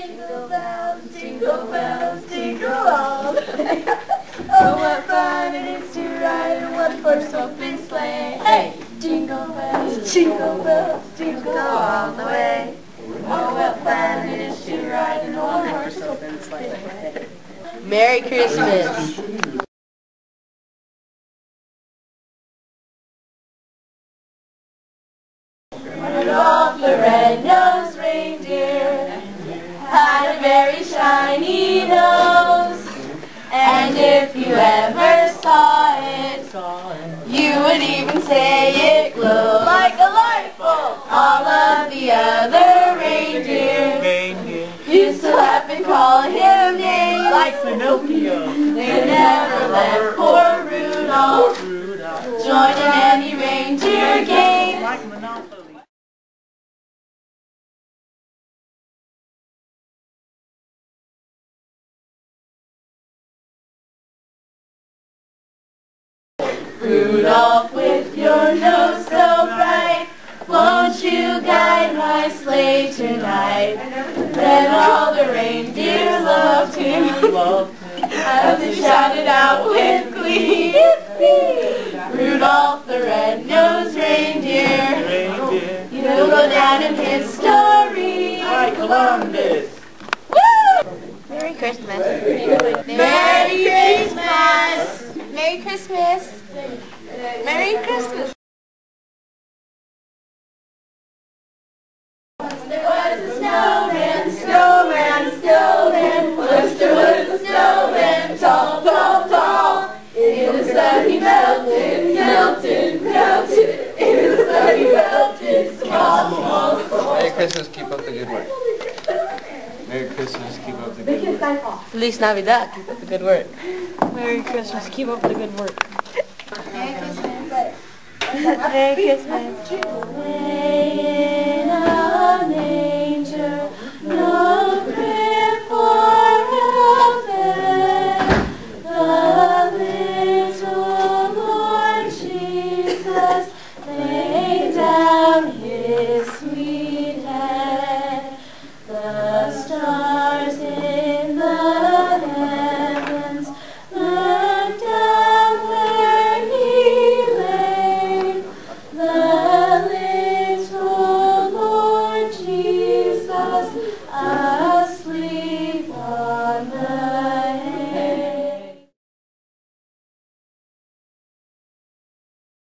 Jingle bells, jingle bells, jingle all the way. oh, what fun it is to ride in one horse open sleigh. Hey! Jingle bells, jingle bells, jingle all the way. Oh, what fun it is to ride in one horse open sleigh. Merry Christmas! Very shiny nose. And if you ever saw it, you would even say it glowed like a light bulb. All of the other reindeer used to laugh and call him names. Like Pinocchio. They never let poor Rudolph join in any Rudolph, with your nose so bright, won't you guide my sleigh tonight? Then all the reindeer loved him Love as they shouted out with glee. Rudolph the red-nosed reindeer, reindeer. you'll go down in history. Like Columbus. Merry Christmas. Merry Christmas! Merry Christmas. Christmas, keep up the good work. Merry Christmas, keep up the good work. Feliz Navidad. Keep up the good work. Merry Christmas. Keep up the good work. Merry Christmas. Merry Christmas. Away